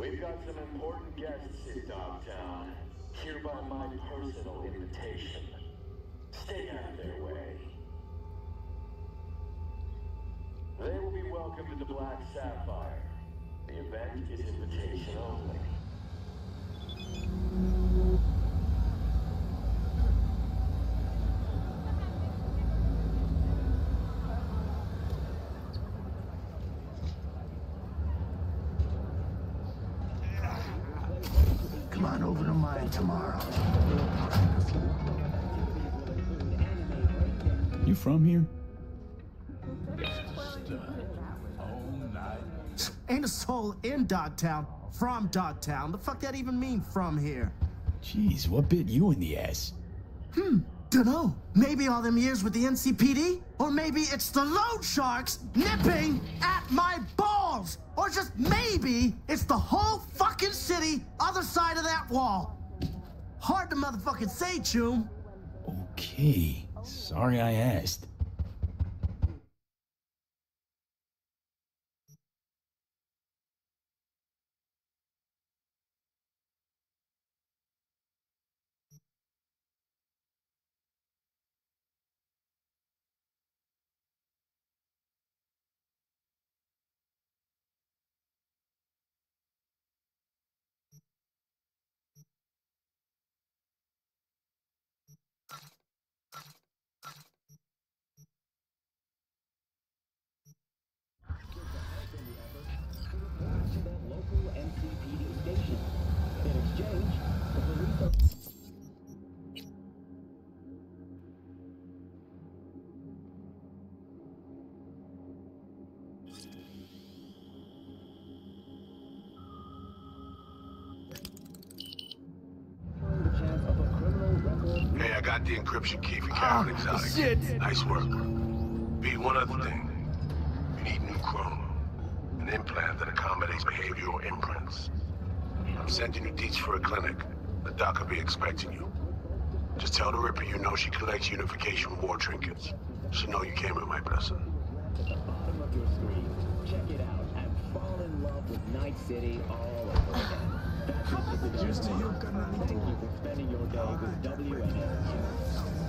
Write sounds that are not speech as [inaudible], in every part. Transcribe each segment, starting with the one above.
We've got some important guests in Dogtown. Hereby my personal invitation. Stay out of their way. They will be welcome to the Black Sapphire. The event is invitation only. Come on over to mine tomorrow. You from here? Ain't a soul in Dogtown from Dogtown. The fuck that even mean from here? Jeez, what bit you in the ass? Hmm, dunno. Maybe all them years with the NCPD? Or maybe it's the loan sharks nipping at my balls! Or just maybe it's the whole fucking city other side of that wall. Hard to motherfucking say, Choom. Okay. Sorry I asked. Encryption key for ah, Carol Exotic. shit. Nice work. B, one other thing. You need new chrome. An implant that accommodates behavioral imprints. I'm sending you deets for a clinic. The doc will be expecting you. Just tell the Ripper you know she collects unification war trinkets. She know you came with my blessing. at the bottom of your screen. Check it out and fall in love with Night City all over again. Today. Thank you spending your day with WNS.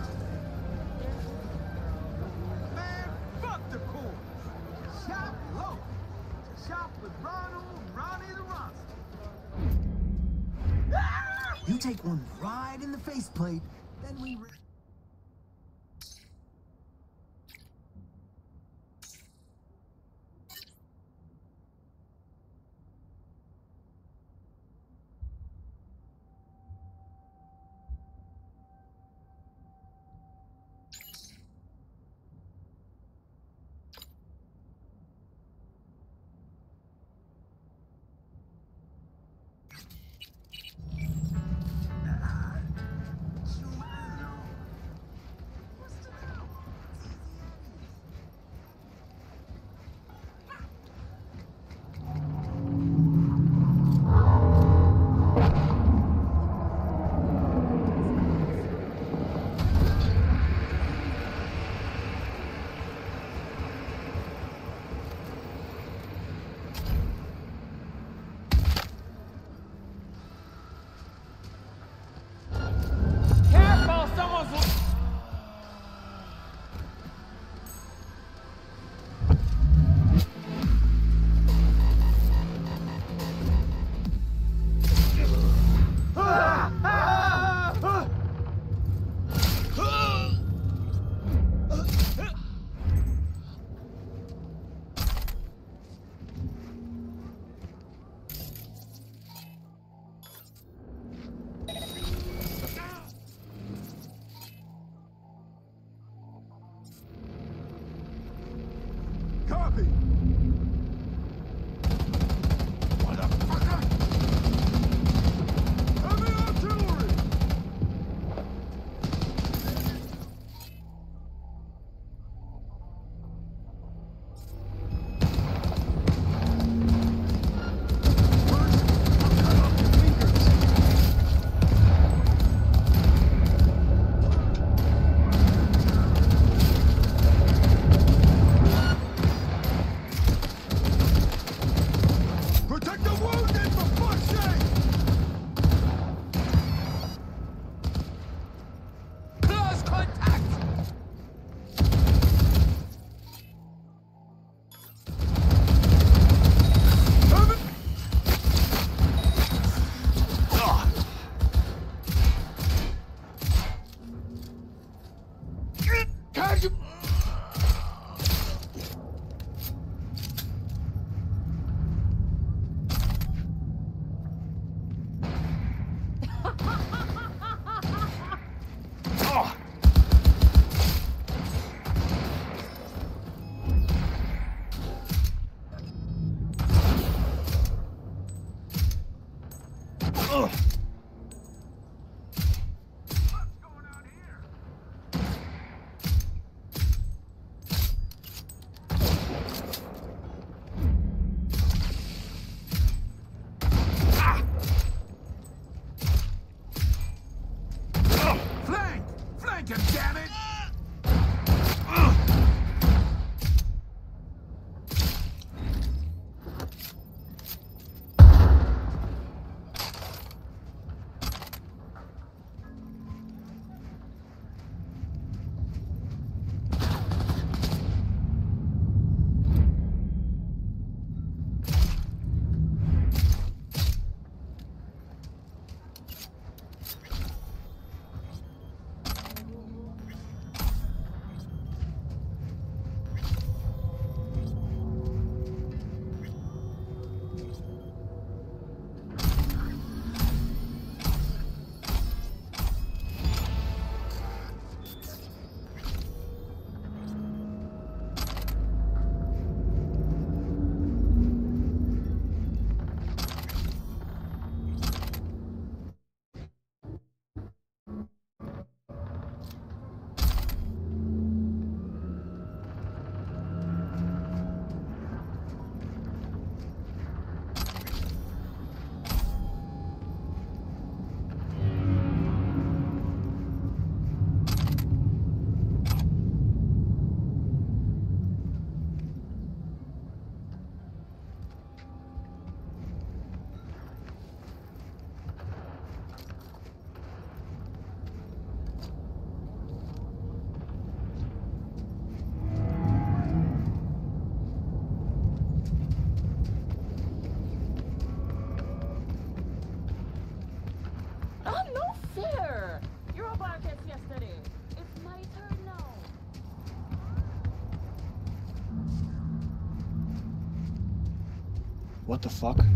What the fuck?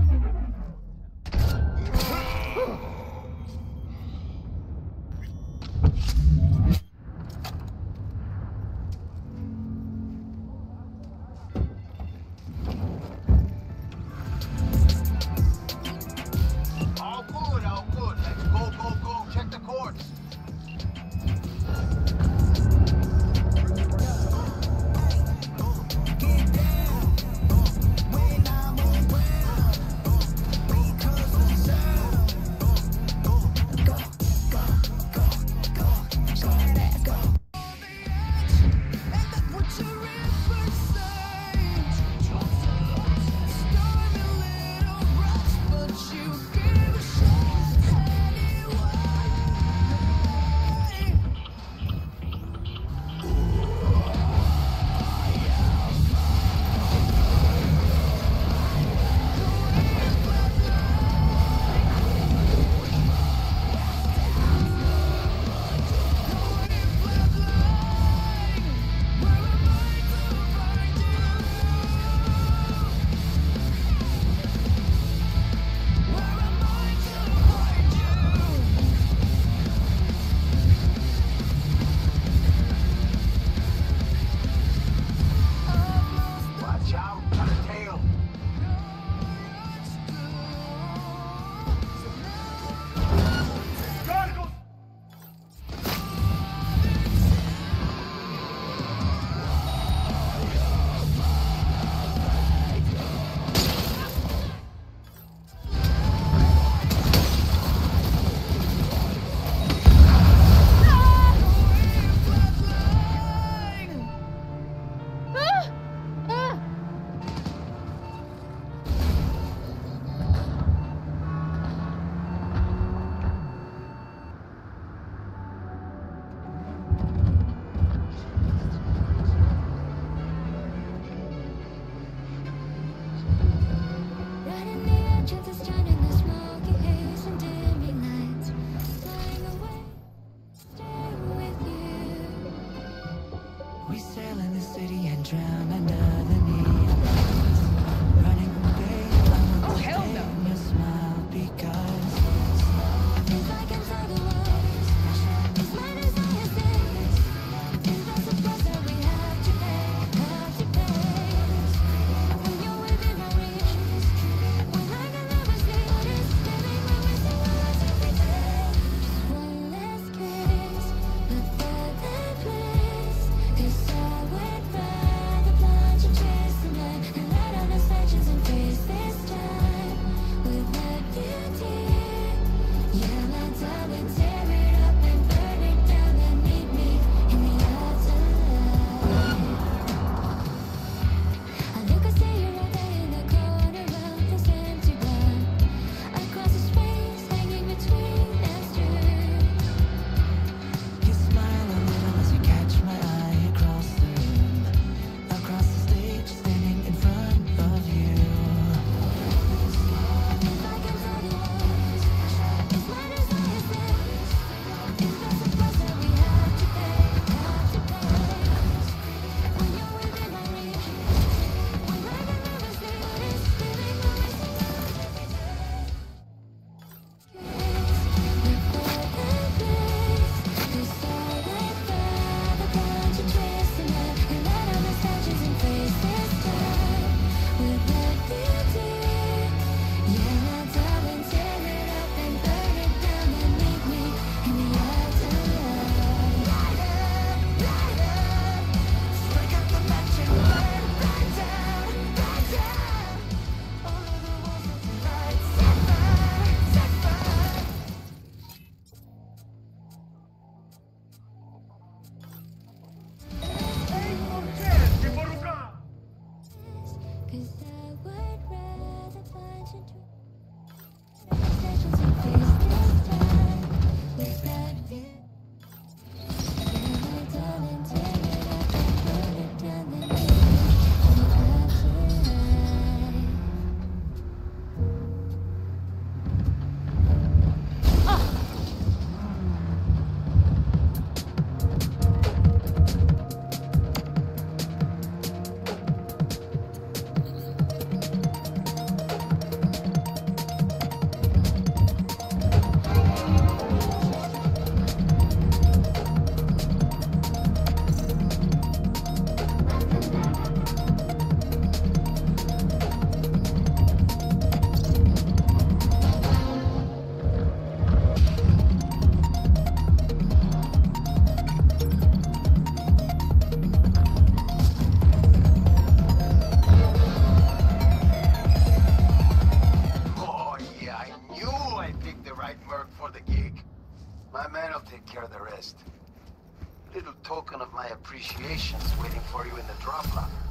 Token of my appreciation is waiting for you in the drop locker.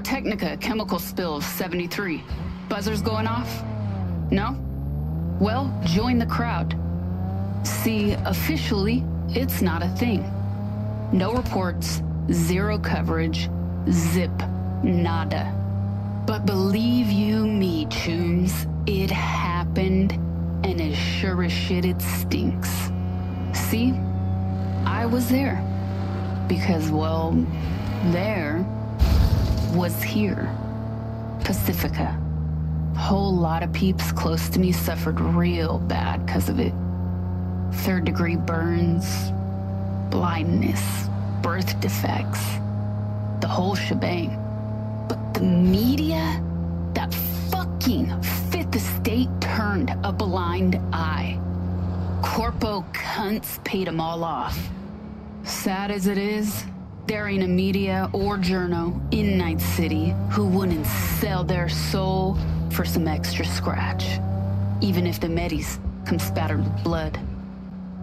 Biotechnica chemical spill of 73. Buzzers going off? No? Well, join the crowd. See, officially, it's not a thing. No reports, zero coverage, zip, nada. But believe you me, Tunes, it happened, and as sure as shit it stinks. See, I was there. Because, well, there was here. Pacifica. Whole lot of peeps close to me suffered real bad because of it. Third degree burns, blindness, birth defects, the whole shebang. But the media, that fucking fifth estate turned a blind eye. Corpo cunts paid them all off. Sad as it is, there ain't a media or journo in Night City who wouldn't sell their soul for some extra scratch. Even if the eddies come spattered with blood.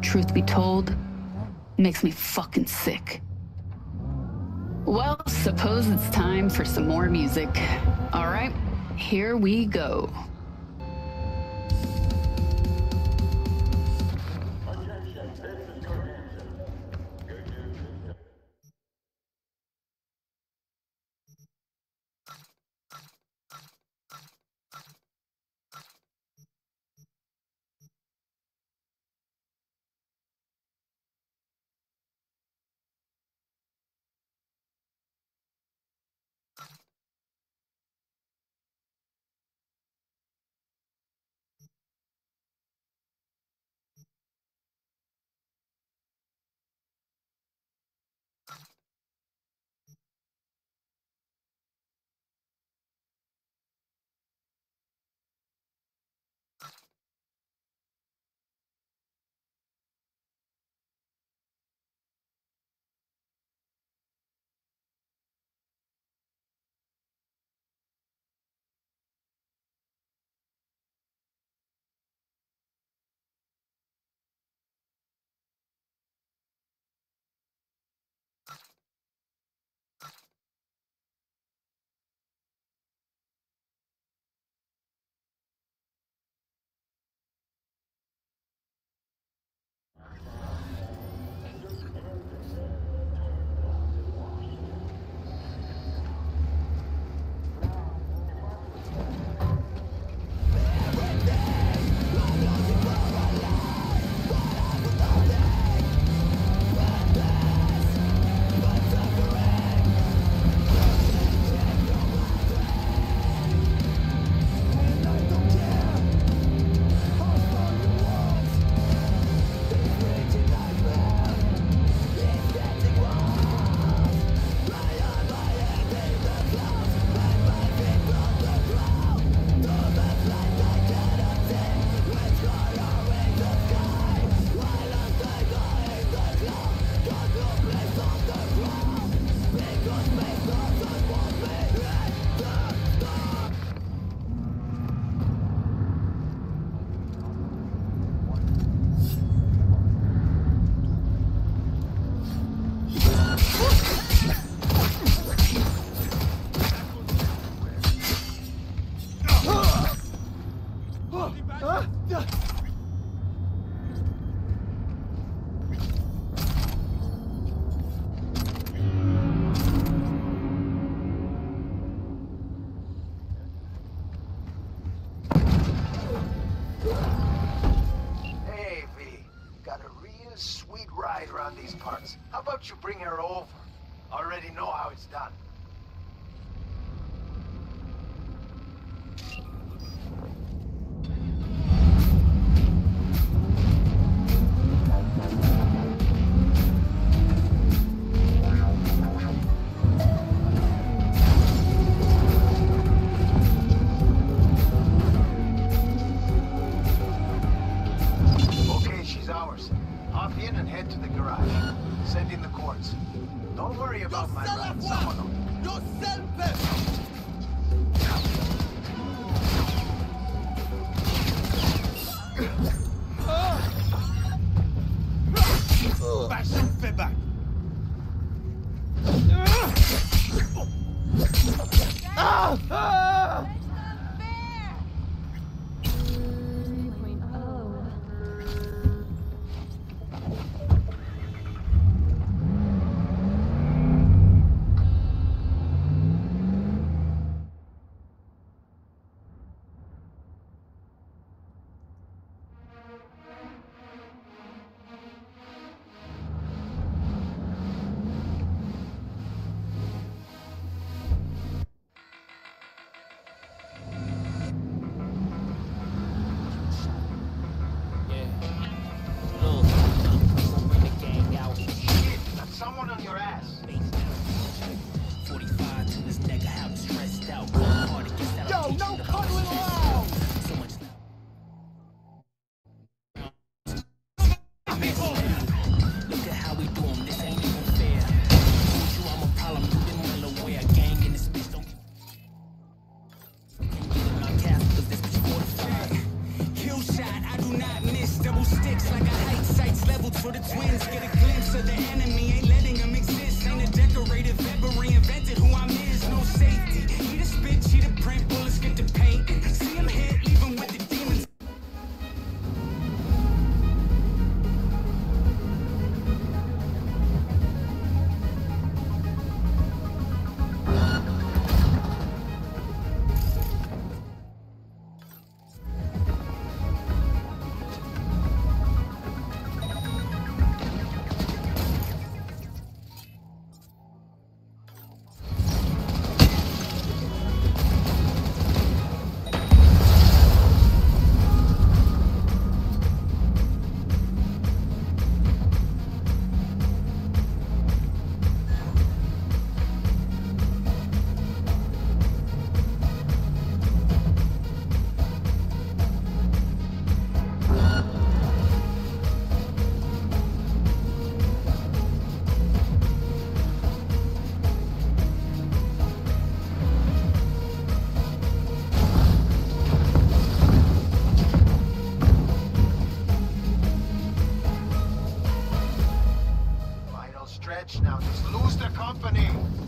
Truth be told, makes me fucking sick. Well, suppose it's time for some more music. All right, here we go. Company.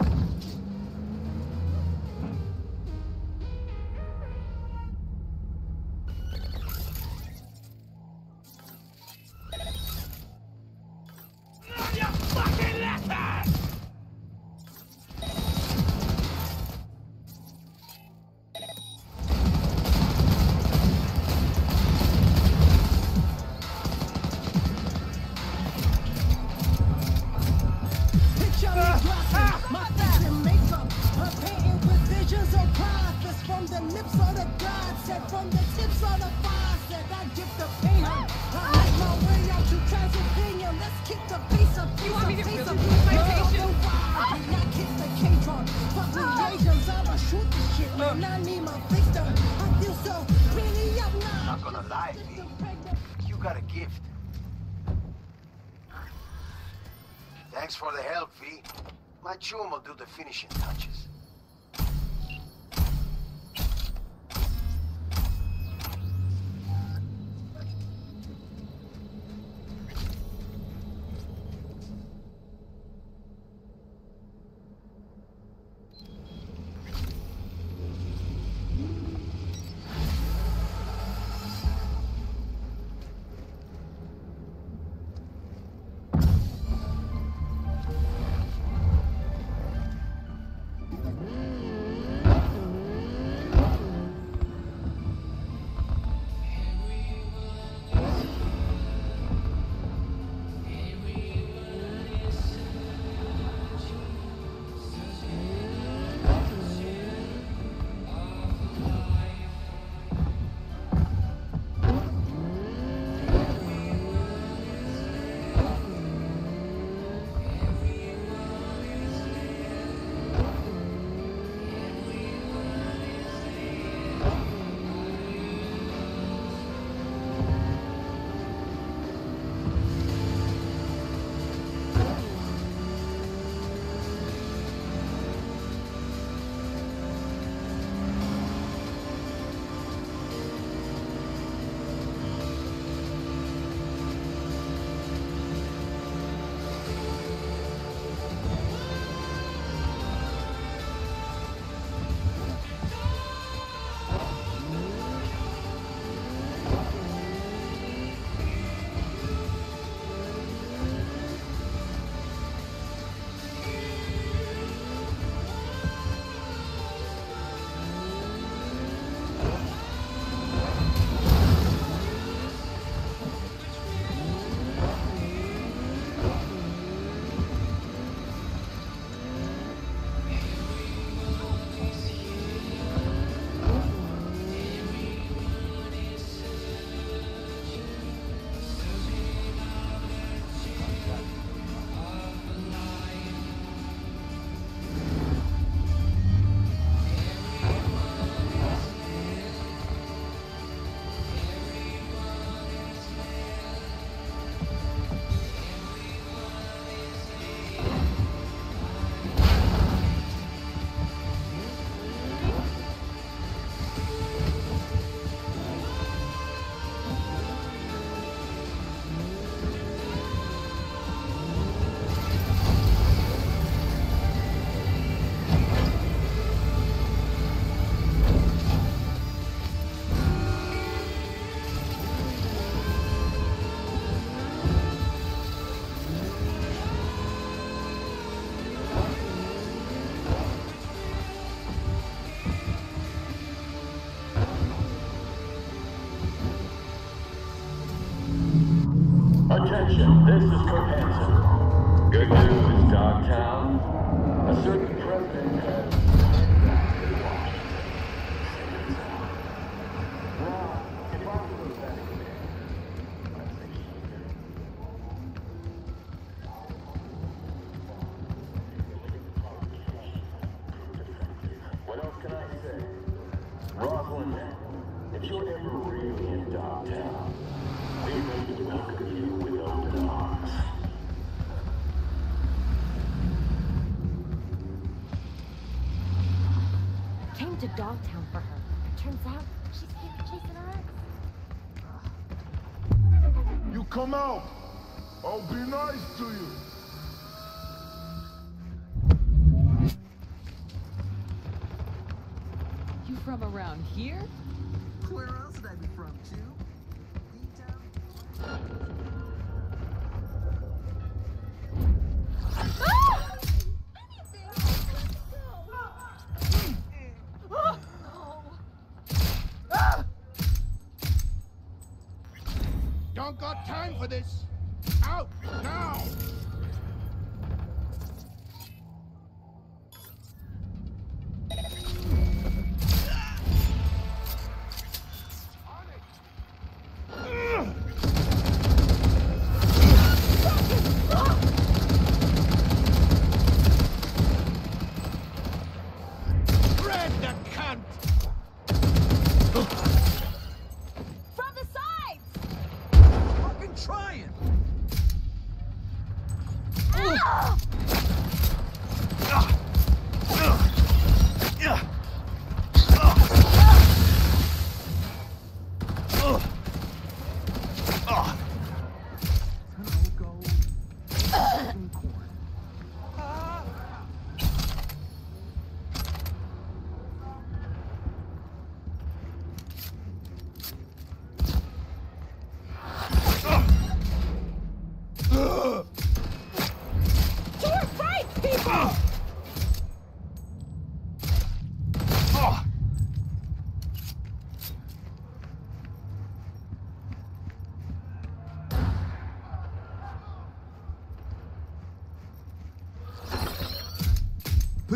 Chum will do the finishing touches. This is for Hansen. out. I'll be nice to you. You from around here? Where else would I be from, too?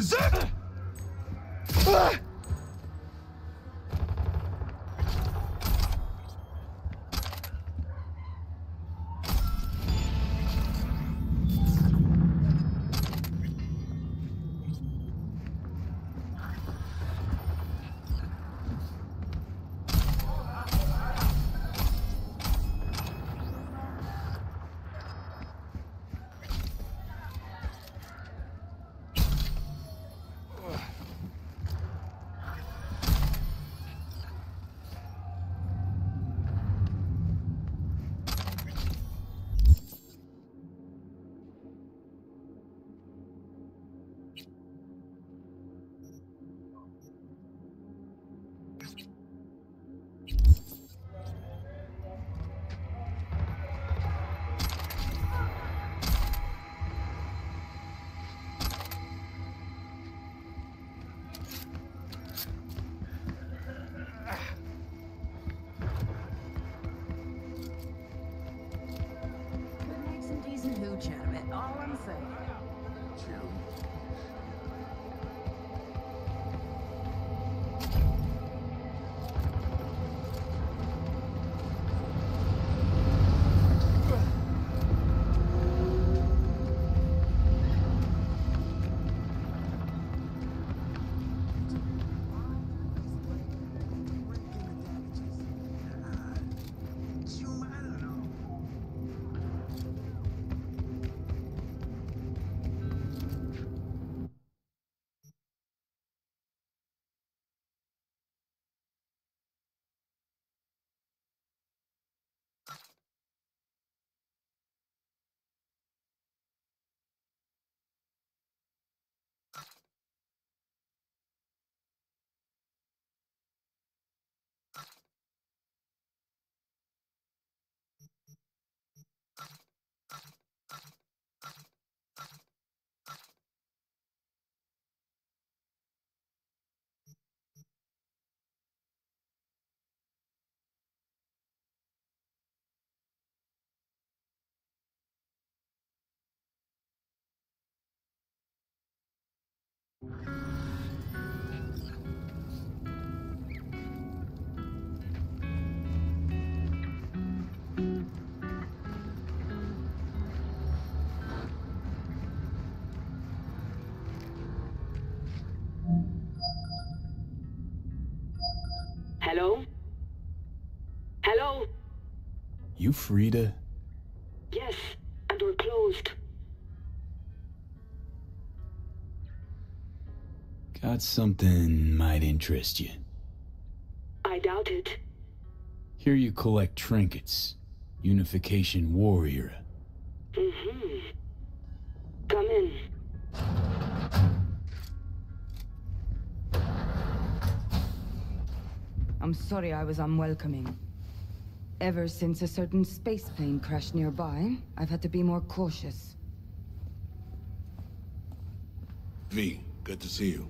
Berserk! Hello? Hello? You Farida? Yes, and we're closed. Got something might interest you. I doubt it. Here you collect trinkets. Unification War era. Mm-hmm. Come in. I'm sorry I was unwelcoming. Ever since a certain space plane crashed nearby, I've had to be more cautious. V, good to see you.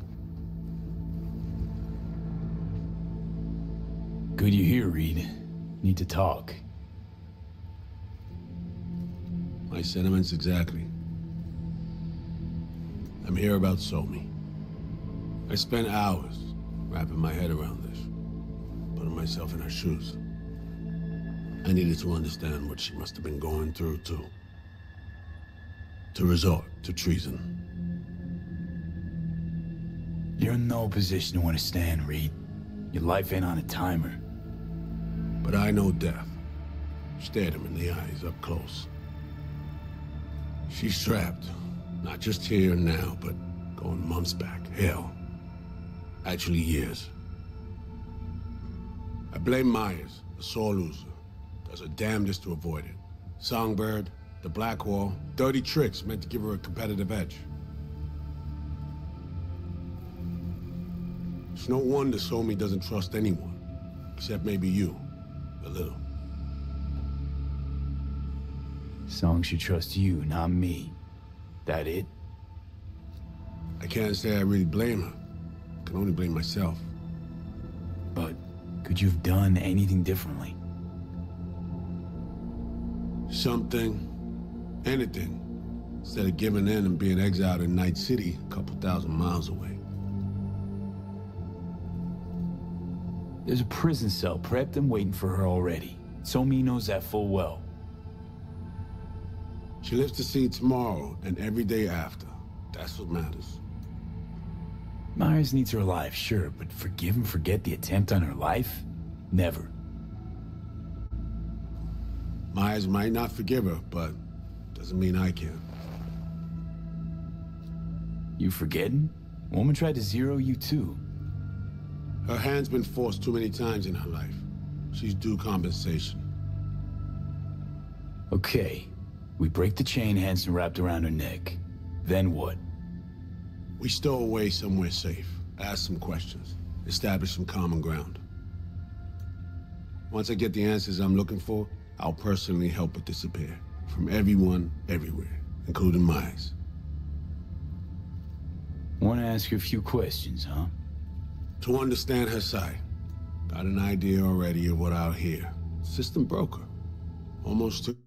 Good you here, Reed. Need to talk. My sentiments exactly. I'm here about Somi. I spent hours wrapping my head around this, putting myself in her shoes. I needed to understand what she must have been going through, too. To resort to treason. You're in no position to understand, Reed. Your life ain't on a timer. But I know death. Stared him in the eyes up close. She's trapped. Not just here and now, but going months back. Hell. Actually years. I blame Myers, the sore loser. Does her damnedest to avoid it. Songbird, the Blackwall, dirty tricks meant to give her a competitive edge. It's no wonder Somi doesn't trust anyone. Except maybe you. A little. Song should trust you, not me. That it? I can't say I really blame her. I can only blame myself. Could you have done anything differently? Something. Anything. Instead of giving in and being exiled in Night City, a couple thousand miles away. There's a prison cell prepped and waiting for her already. Somi knows that full well. She lives to see tomorrow and every day after. That's what matters. Myers needs her alive, sure, but forgive and forget the attempt on her life? Never. Myers might not forgive her, but doesn't mean I can. You forgetting? Woman tried to zero you too. Her hand's been forced too many times in her life. She's due compensation. Okay. We break the chain Hansen wrapped around her neck. Then what? We stow away somewhere safe, ask some questions, establish some common ground. Once I get the answers I'm looking for, I'll personally help it disappear. From everyone, everywhere, including Myers. Want to ask you a few questions, huh? To understand her side. Got an idea already of what I'll hear. System broker. Almost took...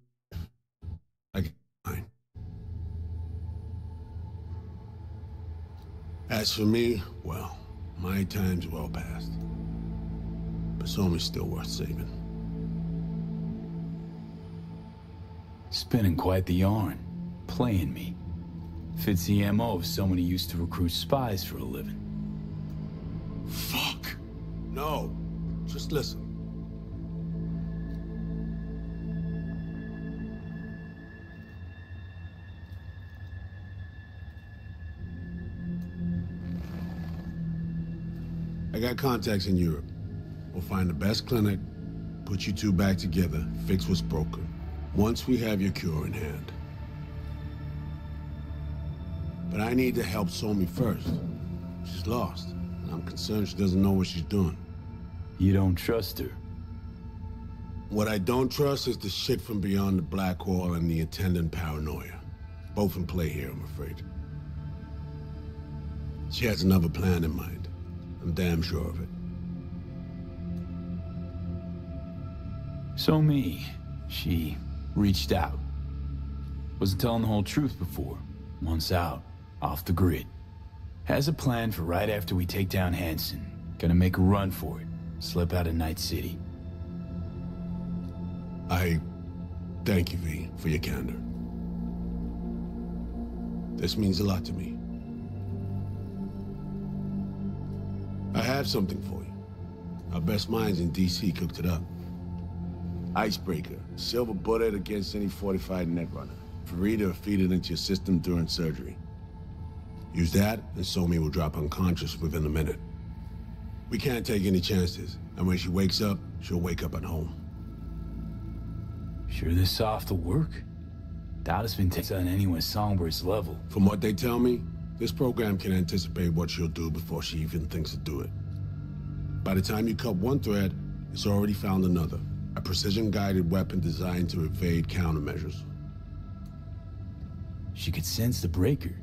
As for me, well, my time's well past. But Somi's still worth saving. Spinning quite the yarn. Playing me. Fits the MO of someone who used to recruit spies for a living. Fuck! No. Just listen. I got contacts in Europe. We'll find the best clinic, put you two back together, fix what's broken. Once we have your cure in hand. But I need to help Somi first. She's lost, and I'm concerned she doesn't know what she's doing. You don't trust her? What I don't trust is the shit from beyond the Blackwall and the attendant paranoia. Both in play here, I'm afraid. She has another plan in mind. I'm damn sure of it. Somi, she reached out. Wasn't telling the whole truth before. Once out, off the grid. Has a plan for right after we take down Hansen. Gonna make a run for it. Slip out of Night City. I thank you, V, for your candor. This means a lot to me. I have something for you. Our best minds in DC cooked it up. Icebreaker, silver bullet against any fortified netrunner. Farida feed it into your system during surgery. Use that, and Somi will drop unconscious within a minute. We can't take any chances, and when she wakes up, she'll wake up at home. Sure this soft will work? Doubt it's been tested on anyone Songbird's level. From what they tell me, this program can anticipate what she'll do before she even thinks to do it. By the time you cut one thread, it's already found another. A precision-guided weapon designed to evade countermeasures. She could sense the breaker.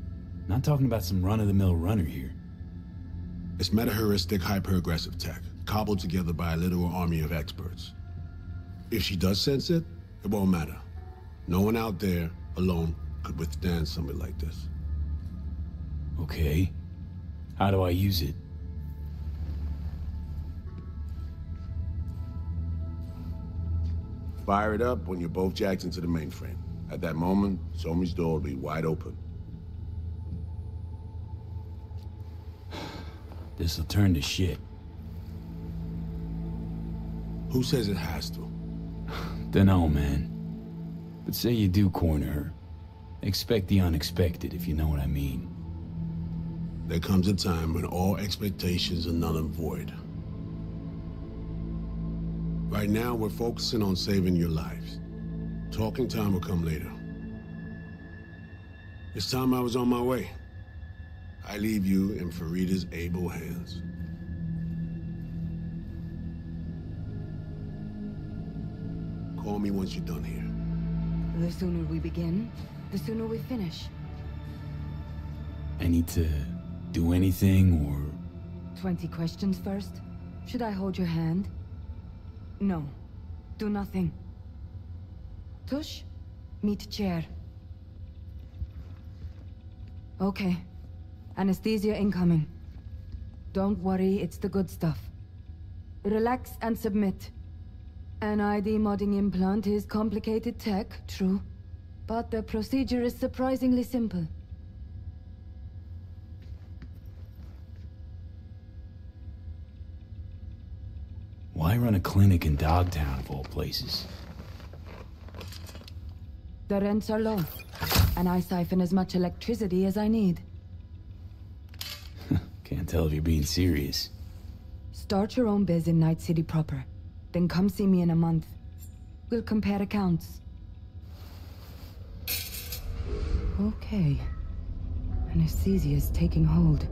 Not talking about some run-of-the-mill runner here. It's meta-heuristic hyper-aggressive tech, cobbled together by a literal army of experts. If she does sense it, it won't matter. No one out there, alone, could withstand something like this. Okay. How do I use it? Fire it up when you're both jacked into the mainframe. At that moment, Somi's door will be wide open. [sighs] This'll turn to shit. Who says it has to? [sighs] Dunno, man. But say you do corner her. Expect the unexpected, if you know what I mean. There comes a time when all expectations are null and void. Right now, we're focusing on saving your lives. Talking time will come later. It's time I was on my way. I leave you in Farida's able hands. Call me once you're done here. The sooner we begin, the sooner we finish. I need to do anything, or... 20 questions first? Should I hold your hand? No. Do nothing. Tush, meet chair. Okay. Anesthesia incoming. Don't worry, it's the good stuff. Relax and submit. An ID modding implant is complicated tech, true. But the procedure is surprisingly simple. Why run a clinic in Dogtown, of all places? The rents are low, and I siphon as much electricity as I need. [laughs] Can't tell if you're being serious. Start your own biz in Night City proper. Then come see me in a month. We'll compare accounts. Okay. Anesthesia's taking hold.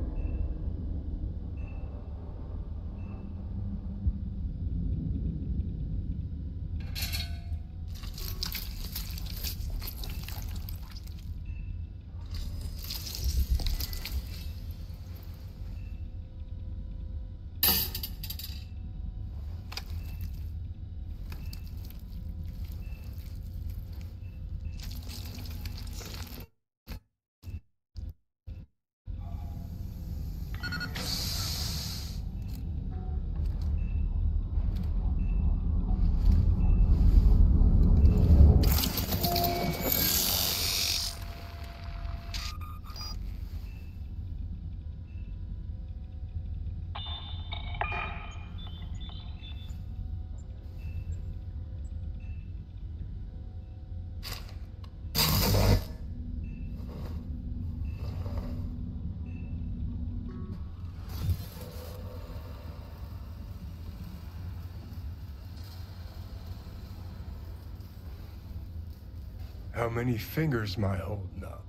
How many fingers am I holding up?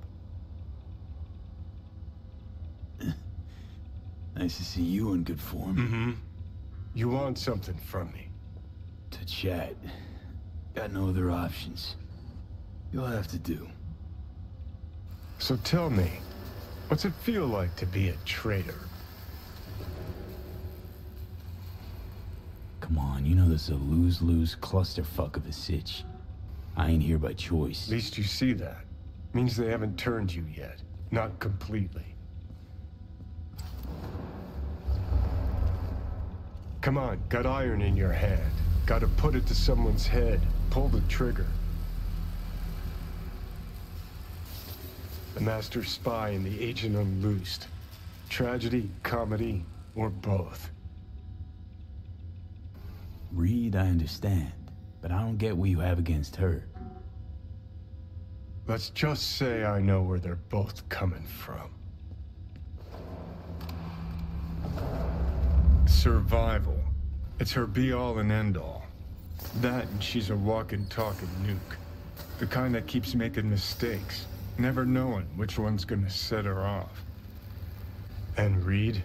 [clears throat] Nice to see you in good form. Mm-hmm. You want something from me? To chat. Got no other options. You'll have to do. So tell me, what's it feel like to be a traitor? Come on, you know this is a lose-lose clusterfuck of a sitch. I ain't here by choice. At least you see that. Means they haven't turned you yet. Not completely. Come on, got iron in your hand. Gotta put it to someone's head. Pull the trigger. The master spy and the agent unloosed. Tragedy, comedy, or both. Reed, I understand, but I don't get what you have against her. Let's just say I know where they're both coming from. Survival. It's her be-all and end-all. That and she's a walking, talking nuke. The kind that keeps making mistakes, never knowing which one's gonna set her off. And Reed?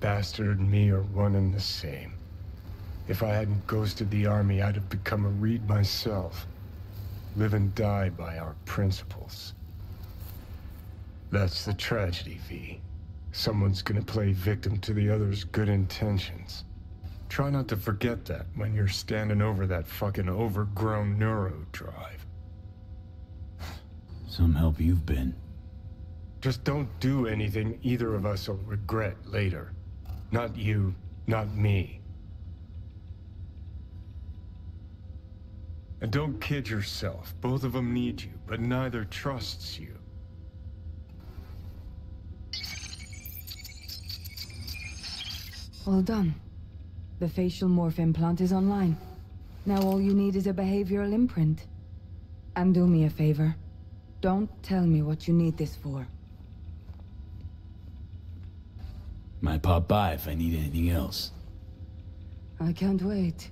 Bastard and me are one and the same. If I hadn't ghosted the army, I'd have become a Reed myself. Live and die by our principles. That's the tragedy, V. Someone's gonna play victim to the other's good intentions. Try not to forget that when you're standing over that fucking overgrown neuro drive. Some help you've been. Just don't do anything either of us will regret later. Not you, not me. And don't kid yourself. Both of them need you, but neither trusts you. All done. The facial morph implant is online. Now all you need is a behavioral imprint. And do me a favor. Don't tell me what you need this for. Might pop by if I need anything else. I can't wait.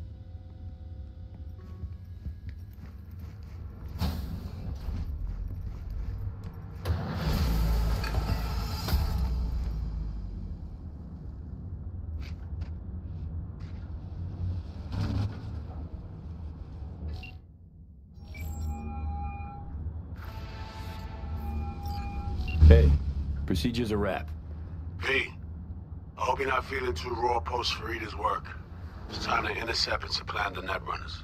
Procedure's a wrap. V, I hope you're not feeling too raw post Farida's work. It's time to intercept and supplant the netrunners.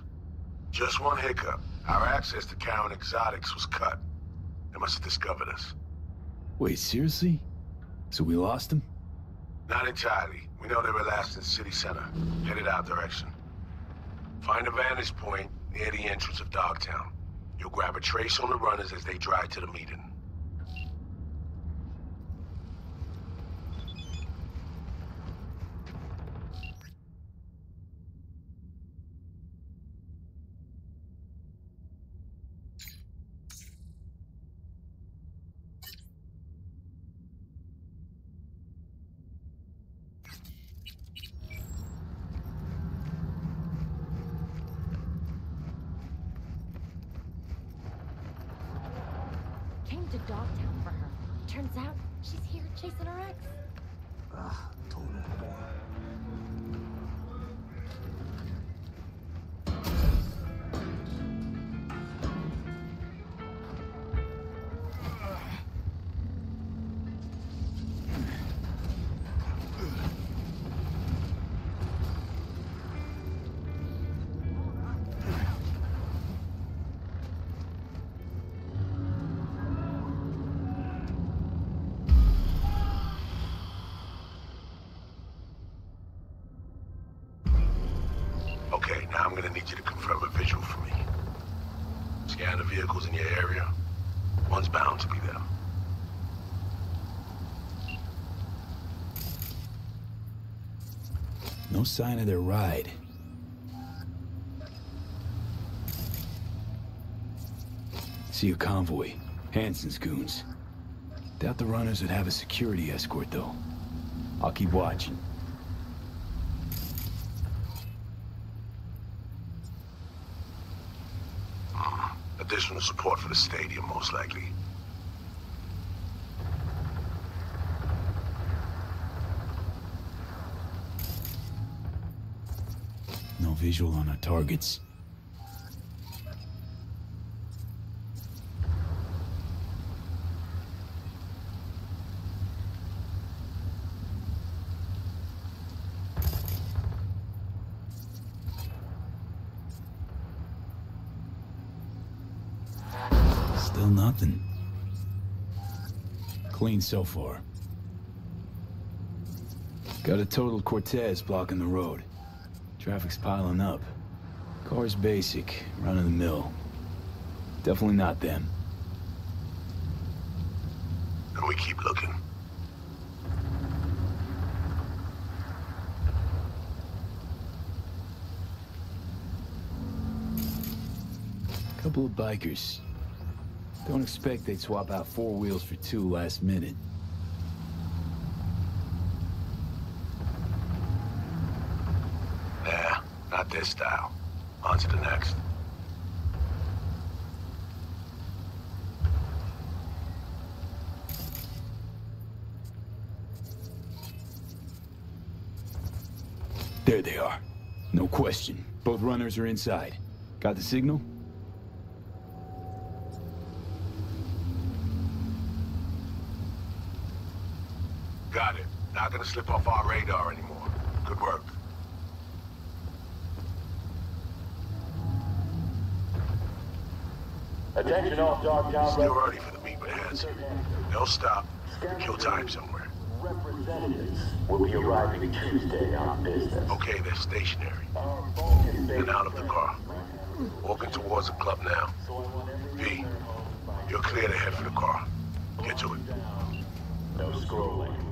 Just one hiccup. Our access to Karen Exotics was cut. They must have discovered us. Wait, seriously? So we lost them? Not entirely. We know they were last in city center, headed our direction. Find a vantage point near the entrance of Dogtown. You'll grab a trace on the runners as they drive to the meeting. Sign of their ride. See a convoy. Hansen's goons. Doubt the runners would have a security escort, though. I'll keep watching. Additional support for the stadium, most likely. Visual on our targets. Still nothing. Clean so far. Got a total Cortez blocking the road. Traffic's piling up. Car's basic, run-of-the-mill. Definitely not them. And we keep looking. Couple of bikers. Don't expect they'd swap out four wheels for two last minute. This style. On to the next. There they are. No question. Both runners are inside. Got the signal? Got it. Not gonna slip off our radar anymore. Good work. Dogtown Still early for the meet with Hansen. They'll stop. Kill time somewhere. representatives will be arriving Tuesday on business. Okay, they're stationary. And out of the car. Walking towards the club now. V, you're clear to head for the car. Get to it. No scrolling.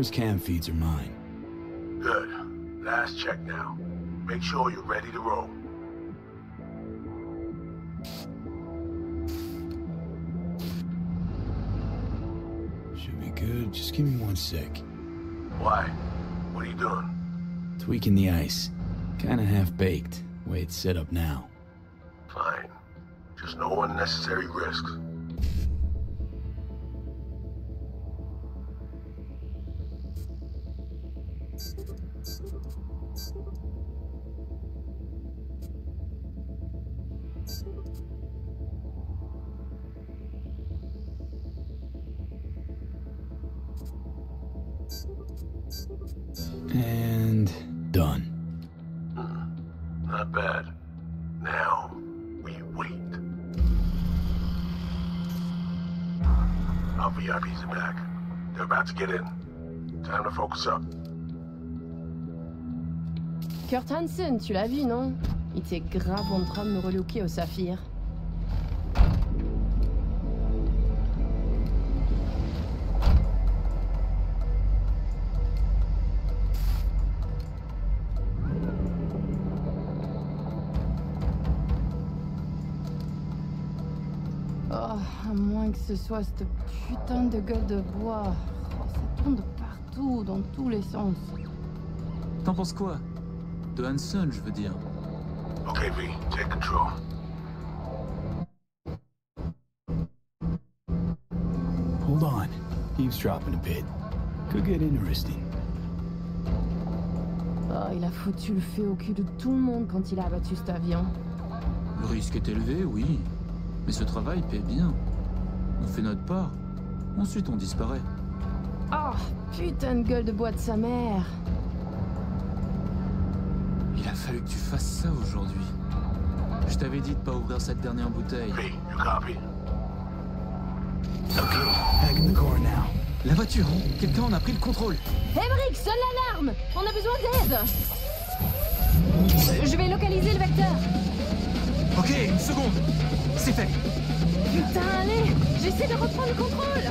Car's cam feeds are mine. Good. Last check now. Make sure you're ready to roll. Should be good. Just give me one sec. Why? What are you doing? Tweaking the ice. Kinda half-baked, way it's set up now. Fine. Just no unnecessary risks. And done. Uh, not bad. Now, we wait. Our VIPs are back. They're about to get in. Time to focus up. Kurt Hansen, tu l'as vu, non? Il était grave en train de me relooker au saphir. Oh, à moins que ce soit cette putain de gueule de bois. Oh, ça de partout, dans tous les sens. T'en penses quoi? De Hanson, je veux dire. Okay, V, take control. Hold on. Eavesdropping a bit. Could get interesting. Oh, il a foutu le feu au cul de tout le monde quand il a abattu cet avion. Le risque est élevé, oui. Mais ce travail paie bien. On fait notre part. Ensuite, on disparaît. Oh, putain de gueule de bois de sa mère. Fallu que tu fasses ça aujourd'hui. Je t'avais dit de pas ouvrir cette dernière bouteille. You copy? Back in the car now. La voiture Quelqu'un en a pris le contrôle Emmerich, sonne l'alarme On a besoin d'aide Je vais localiser le vecteur. Ok, une seconde C'est fait Putain, allez J'essaie de reprendre le contrôle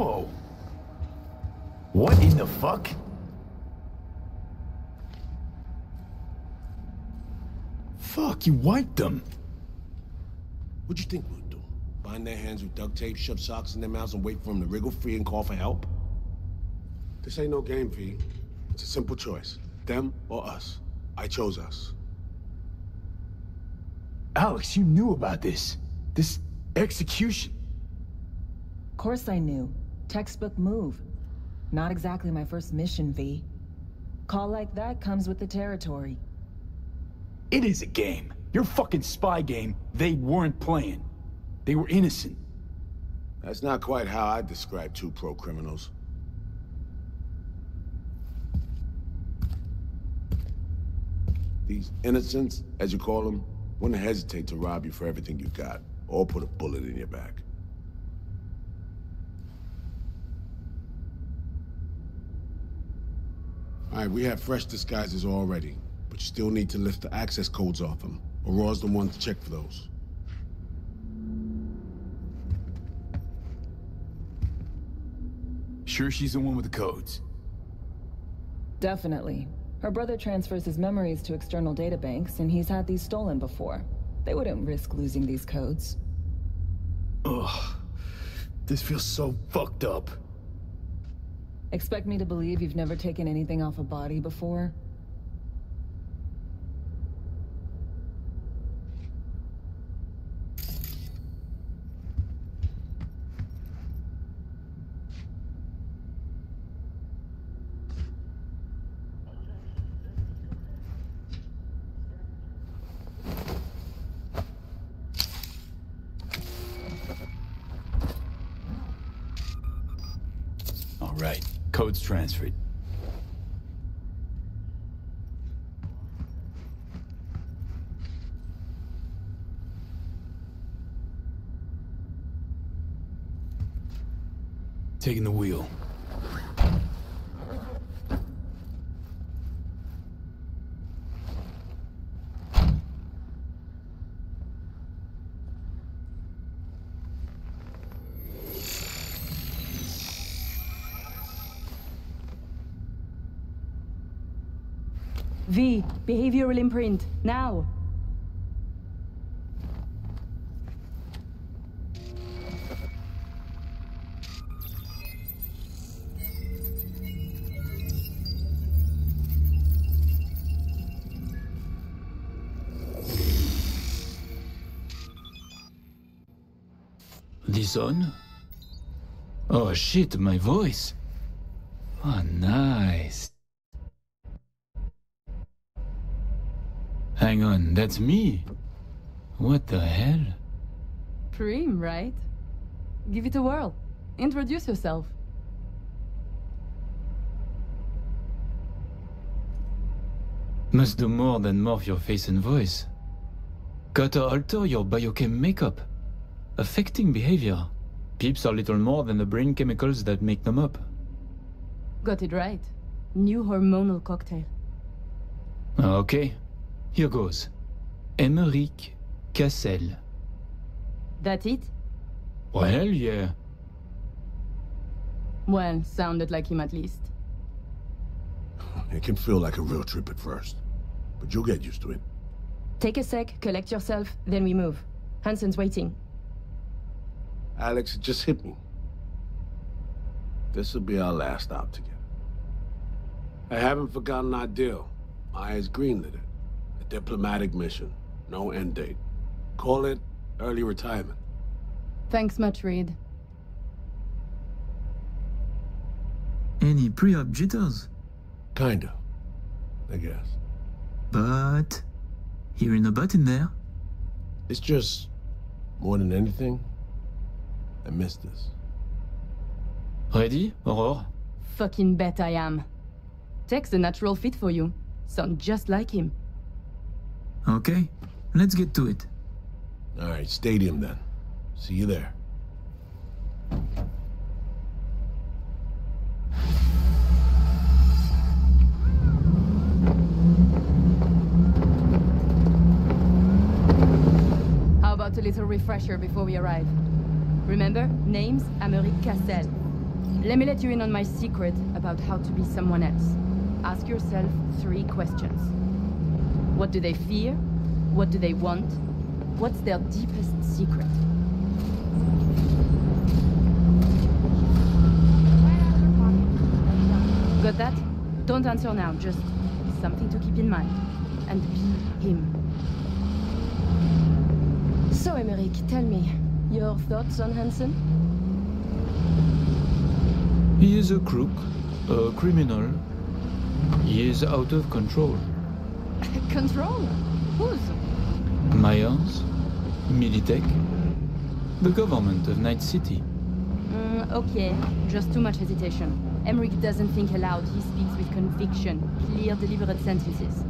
Whoa. What in the fuck? Fuck, you wiped them. What'd you think we'd do? Bind their hands with duct tape, shove socks in their mouths, and wait for them to wriggle free and call for help? This ain't no game, V. It's a simple choice. Them or us. I chose us. Alex, you knew about this. This execution. Of course I knew. Textbook move. Not exactly my first mission, V. Call like that comes with the territory. It is a game. Your fucking spy game, they weren't playing. They were innocent. That's not quite how I describe two pro-criminals. These innocents, as you call them, wouldn't hesitate to rob you for everything you've got, or put a bullet in your back. All right, we have fresh disguises already, but you still need to lift the access codes off them. Aurore's the one to check for those. Sure she's the one with the codes. Definitely. Her brother transfers his memories to external databanks, and he's had these stolen before. They wouldn't risk losing these codes. Ugh. This feels so fucked up. Expect me to believe you've never taken anything off a body before? All right, codes transferred. Taking the wheel. V, behavioral imprint, now. Oh shit, my voice. Oh, nice. Hang on, that's me. What the hell? Prim, right? Give it a whirl. Introduce yourself. Must do more than morph your face and voice. Gotta alter your biochem makeup. Affecting behavior. Peeps are little more than the brain chemicals that make them up. Got it right. New hormonal cocktail. Okay, here goes. Emmerich Cassel. That it? Well, yeah. Well, sounded like him at least. [laughs] It can feel like a real trip at first, but you'll get used to it. Take a sec, collect yourself, then we move. Hansen's waiting. Alex, it just hit me. This will be our last stop together. I haven't forgotten our deal. I has greenlit it. A diplomatic mission. No end date. Call it early retirement. Thanks much, Reed. Any pre-op jitters? Kinda. I guess. But... Hearing a but in there. It's just, more than anything, I miss this. Ready, Aurore? Fucking bet I am. Tech's a natural fit for you. Sound just like him. Okay, let's get to it. Alright, stadium then. See you there. How about a little refresher before we arrive? Remember, name's Emmerich Cassel. Let me let you in on my secret about how to be someone else. Ask yourself three questions. What do they fear? What do they want? What's their deepest secret? Got that? Don't answer now, just something to keep in mind. And be him. So, Emmerich, tell me, your thoughts on Hansen? He is a crook, a criminal. He is out of control. [laughs] Control? Whose? Myers, Militech, the government of Night City. Mm, okay, just too much hesitation. Emmerich doesn't think aloud, he speaks with conviction, clear, deliberate sentences.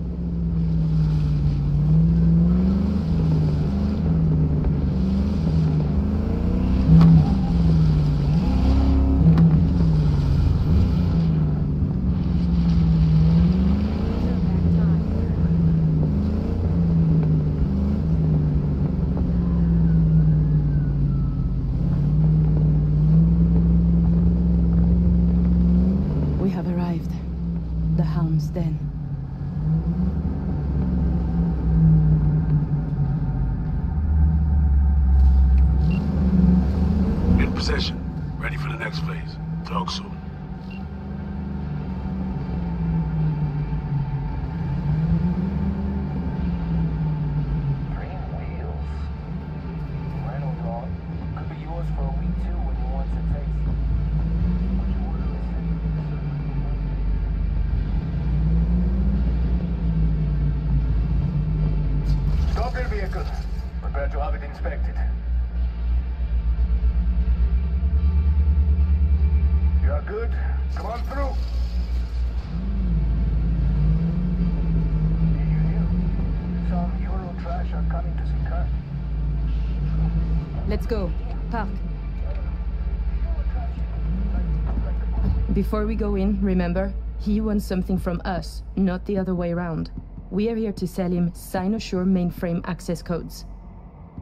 Before we go in, remember, he wants something from us, not the other way around. We are here to sell him Cynosure mainframe access codes.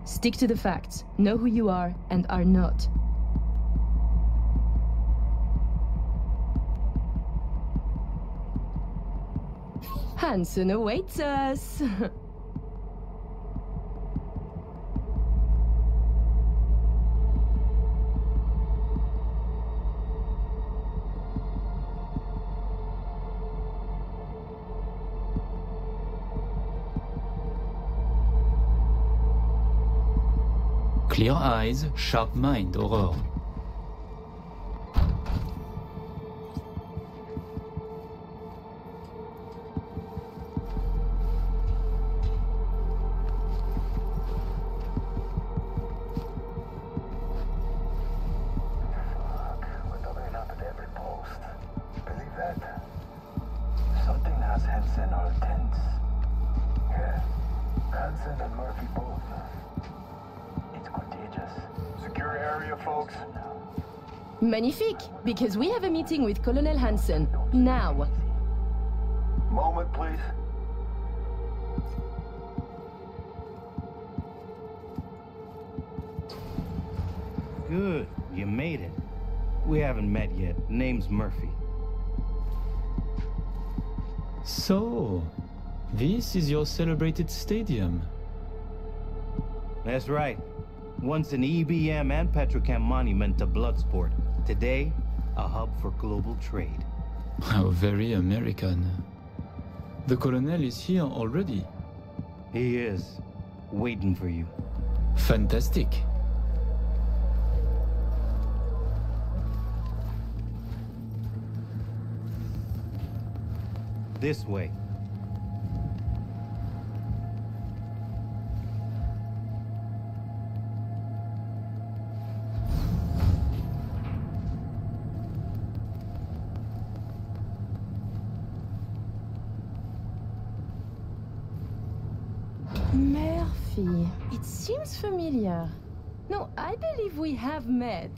Stick to the facts, know who you are and are not. Hansen awaits us! [laughs] Clear eyes, sharp mind, Aurore. Something has tense. Yeah. And Murphy both. It's contagious. Secure area, folks. Magnifique! Because we have a meeting with Colonel Hansen. Now. Moment, please. Good, you made it. We haven't met yet. Name's Murphy. So, this is your celebrated stadium. That's right. Once an EBM and Petrochem monument to Bloodsport. Today, a hub for global trade. How very American. The colonel is here already. He is. Waiting for you. Fantastic. This way. Familiar. No, I believe we have met.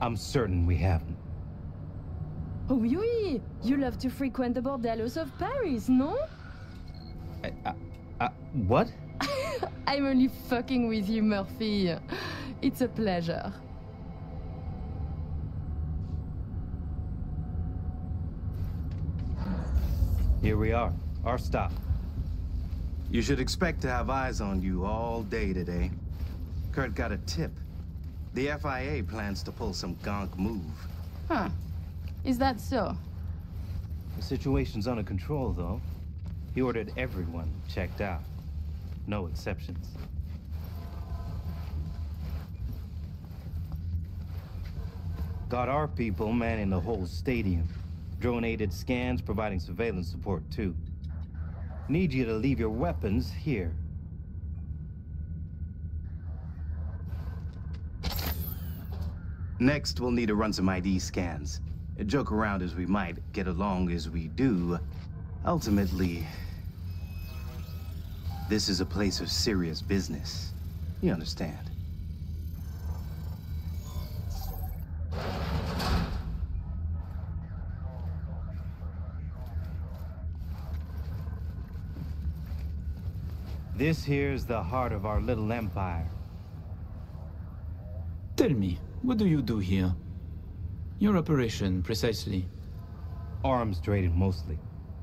I'm certain we haven't. Oh, oui, oui. You love to frequent the bordellos of Paris, no? Uh, uh, what? [laughs] I'm only fucking with you, Murphy. It's a pleasure. Here we are. Our stop. You should expect to have eyes on you all day today. Kurt got a tip. The FIA plans to pull some gonk move. Huh. Is that so? The situation's under control, though. He ordered everyone checked out. No exceptions. Got our people manning the whole stadium. Drone-aided scans providing surveillance support, too. Need you to leave your weapons here. Next, we'll need to run some ID scans. Joke around as we might, get along as we do. Ultimately, this is a place of serious business. You understand? This here's the heart of our little empire. Tell me, what do you do here? Your operation, precisely. Arms trading, mostly.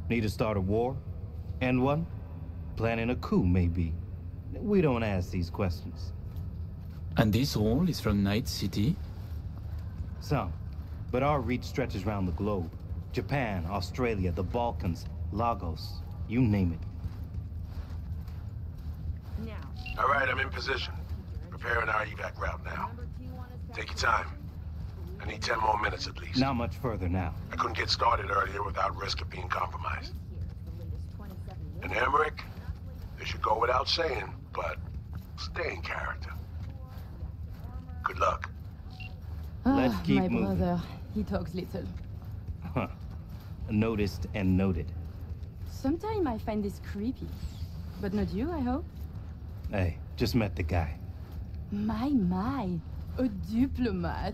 Need to start a war? End one? Planning a coup, maybe. We don't ask these questions. And this all is from Night City? Some. But our reach stretches around the globe. Japan, Australia, the Balkans, Lagos, you name it. All right, I'm in position. Preparing our evac route now. Take your time. I need 10 more minutes at least. Not much further now. I couldn't get started earlier without risk of being compromised. And Emmerich, this should go without saying, but stay in character. Good luck. Let's Ah, keep my moving. brother. He talks little. Huh. Noticed and noted. Sometimes I find this creepy. But not you, I hope? Hey, just met the guy. My, my. A diplomat.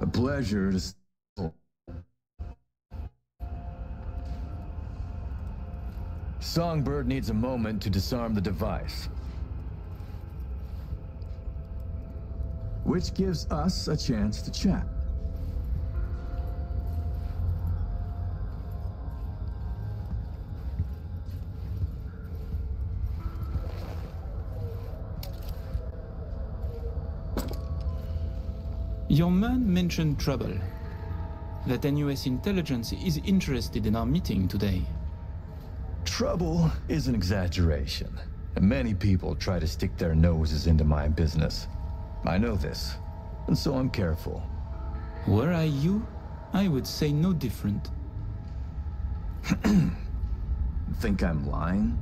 A pleasure to. Songbird needs a moment to disarm the device. Which gives us a chance to chat. Your man mentioned trouble. That NUS intelligence is interested in our meeting today. Trouble is an exaggeration, and many people try to stick their noses into my business. I know this, and so I'm careful. Were I you, I would say no different. [clears throat] Think I'm lying?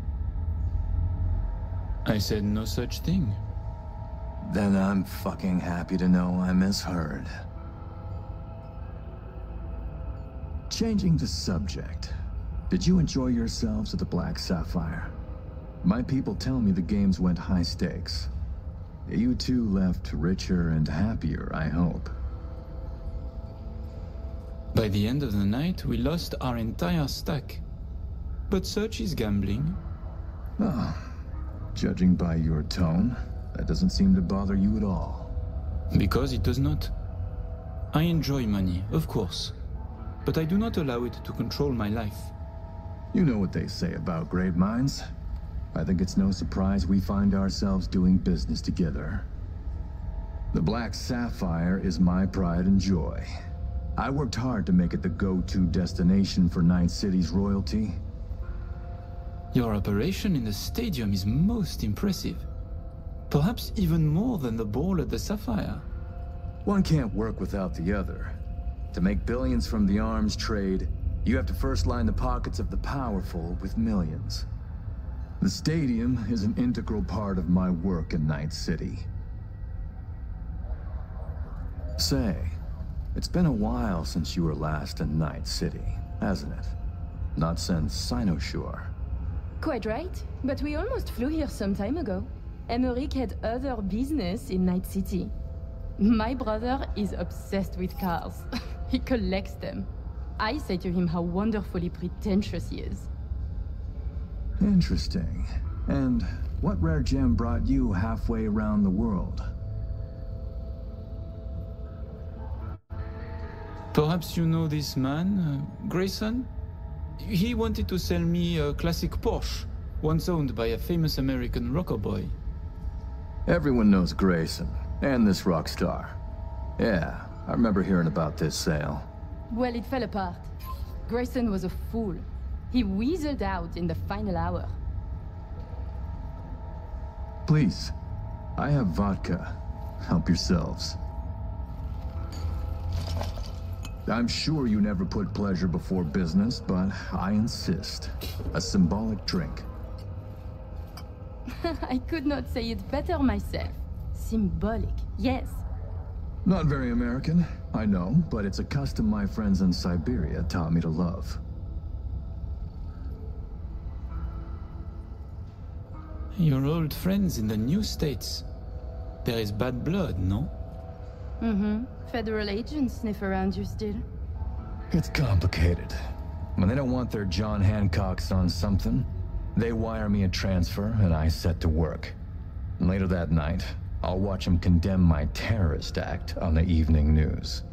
I said no such thing. Then I'm fucking happy to know I misheard. Changing the subject. Did you enjoy yourselves at the Black Sapphire? My people tell me the games went high stakes. You two left richer and happier, I hope. By the end of the night, we lost our entire stack. But such is gambling. Ah, judging by your tone, that doesn't seem to bother you at all. Because it does not. I enjoy money, of course. But I do not allow it to control my life. You know what they say about great minds. I think it's no surprise we find ourselves doing business together. The Black Sapphire is my pride and joy. I worked hard to make it the go-to destination for Night City's royalty. Your operation in the stadium is most impressive. Perhaps even more than the ball at the Sapphire. One can't work without the other. To make billions from the arms trade, you have to first line the pockets of the powerful with millions. The stadium is an integral part of my work in Night City. Say, it's been a while since you were last in Night City, hasn't it? Not since Cynosure. Quite right, but we almost flew here some time ago. Emmerich had other business in Night City. My brother is obsessed with cars. [laughs] he collects them. I say to him how wonderfully pretentious he is. Interesting. And what rare gem brought you halfway around the world? Perhaps you know this man, uh, Grayson? He wanted to sell me a classic Porsche, once owned by a famous American rocker boy. Everyone knows Grayson, and this rock star. Yeah, I remember hearing about this sale. Well, it fell apart. Grayson was a fool. He weaseled out in the final hour. Please, I have vodka. Help yourselves. I'm sure you never put pleasure before business, but I insist. A symbolic drink. [laughs] I could not say it better myself. Symbolic, yes. Not very American, I know, but it's a custom my friends in Siberia taught me to love. Your old friends in the new states. There is bad blood, no? Mm-hmm. Federal agents sniff around you still. It's complicated. When they don't want their John Hancocks on something, they wire me a transfer and I set to work. Later that night, I'll watch them condemn my terrorist act on the evening news.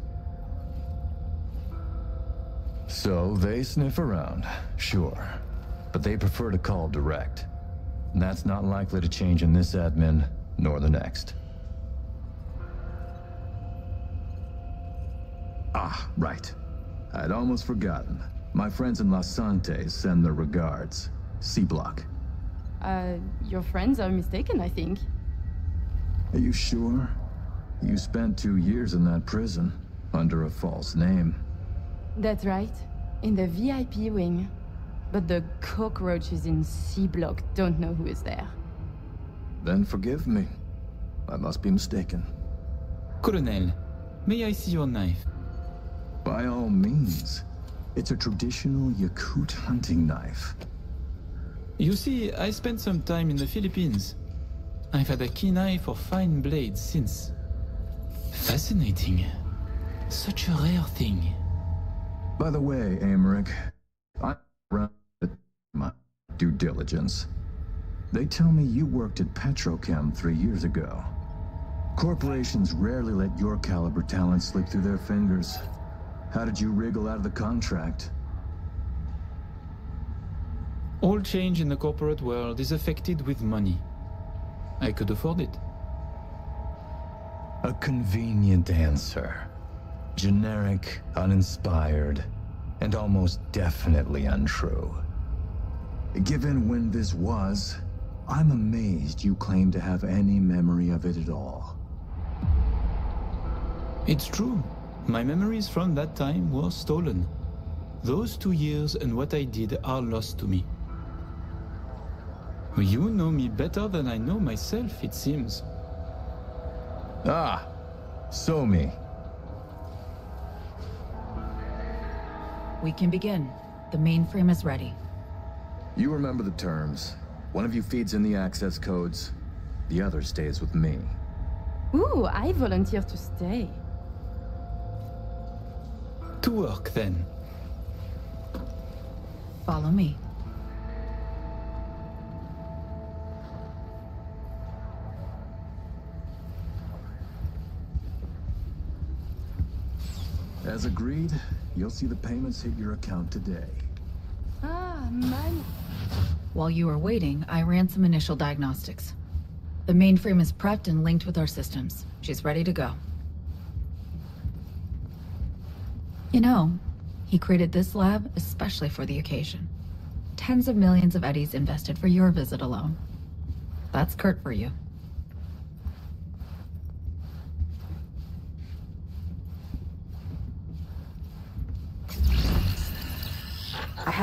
So they sniff around, sure. But they prefer to call direct. And that's not likely to change in this admin, nor the next. Ah, right. I'd almost forgotten. My friends in Los Santos send their regards. C-Block. Uh, your friends are mistaken, I think. Are you sure? You spent two years in that prison, under a false name. That's right. In the VIP wing. But the cockroaches in C-Block don't know who is there. Then forgive me. I must be mistaken. Colonel, may I see your knife? By all means. It's a traditional Yakut hunting knife. You see, I spent some time in the Philippines. I've had a keen eye for fine blades since. Fascinating. Such a rare thing. By the way, Emmerich, I ran my due diligence. They tell me you worked at Petrochem three years ago. Corporations rarely let your caliber talent slip through their fingers. How did you wriggle out of the contract? All change in the corporate world is affected with money. I could afford it. A convenient answer. Generic, uninspired, and almost definitely untrue. Given when this was, I'm amazed you claim to have any memory of it at all. It's true. My memories from that time were stolen. Those two years and what I did are lost to me. You know me better than I know myself, it seems. Ah, so me. We can begin. The mainframe is ready. You remember the terms. One of you feeds in the access codes. The other stays with me. Ooh, I volunteer to stay. To work, then. Follow me. As agreed, you'll see the payments hit your account today. Ah, man. While you were waiting, I ran some initial diagnostics. The mainframe is prepped and linked with our systems. She's ready to go. You know, he created this lab especially for the occasion. Tens of millions of eddies invested for your visit alone. That's Kurt for you.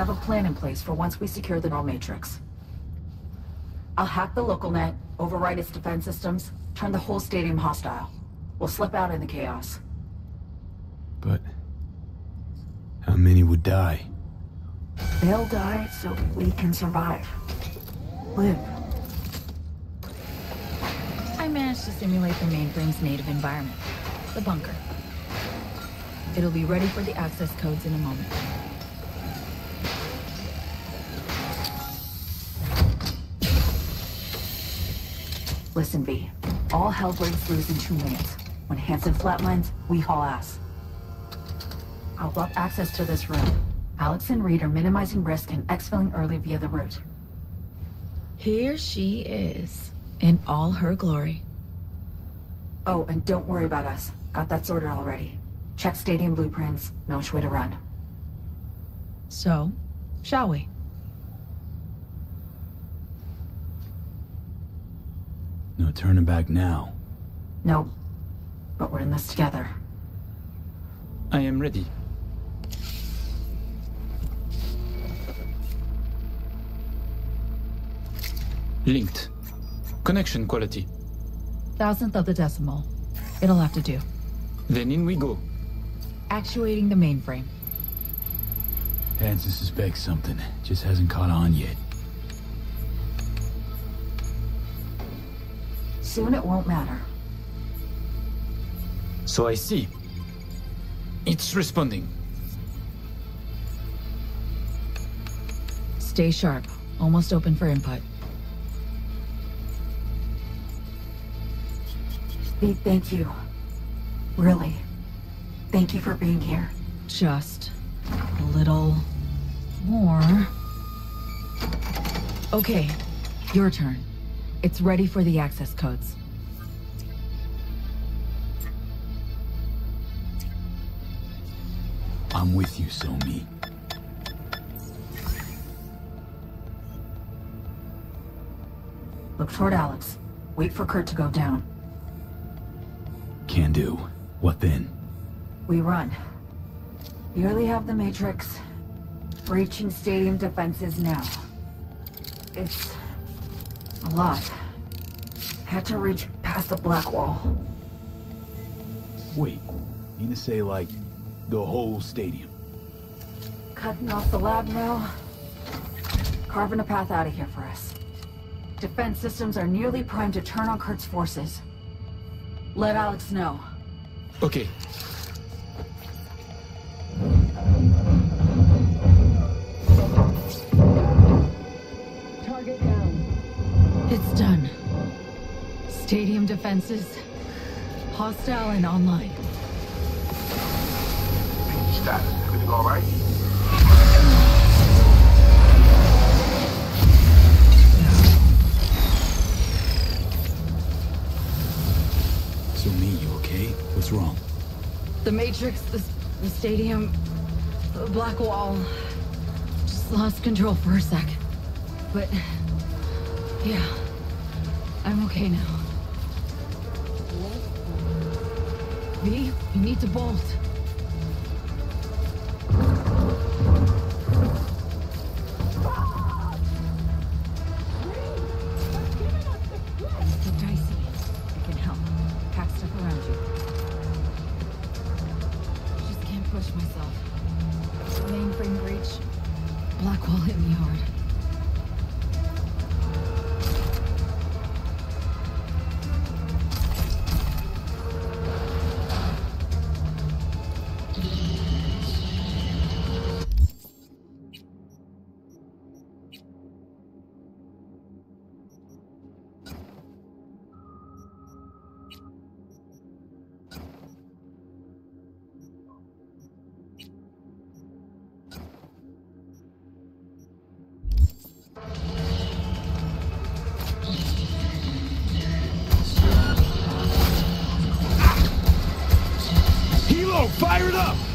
Have a plan in place for once we secure the neural matrix. I'll hack the local net, override its defense systems, turn the whole stadium hostile. We'll slip out in the chaos. But... How many would die? They'll die so we can survive. Live. I managed to simulate the mainframe's native environment, the bunker. It'll be ready for the access codes in a moment. Listen, V. All hell breaks loose in two minutes. When Hansen flatlines, we haul ass. I'll block access to this room. Alex and Reed are minimizing risk and exfilling early via the route. Here she is, in all her glory. Oh, and don't worry about us. Got that sorted already. Check stadium blueprints, know which way to run. So, shall we? No turning back now. No, But we're in this together. I am ready. Linked. Connection quality. Thousandth of the decimal. It'll have to do. Then in we go. Actuating the mainframe. Hansen suspects something, just hasn't caught on yet. Soon it won't matter. So I see. It's responding. Stay sharp. Almost open for input. Pete, thank you. Really. Thank you for being here. Just a little more. Okay, your turn. It's ready for the access codes. I'm with you, Somi. Look toward Alex. Wait for Kurt to go down. Can do. What then? We run. Barely have the Matrix. Breaching stadium defenses now. It's... a lot. Had to reach past the black wall. Wait, you mean to say like, the whole stadium? Cutting off the lab now. Carving a path out of here for us. Defense systems are nearly primed to turn on Kurt's forces. Let Alex know. Okay. Defenses. Hostile and online. Status. Everything all right? Somi, you okay? What's wrong? The Matrix, the, the stadium, the black wall. Just lost control for a sec. But, yeah, I'm okay now. V, you need to bolt. Fire it up!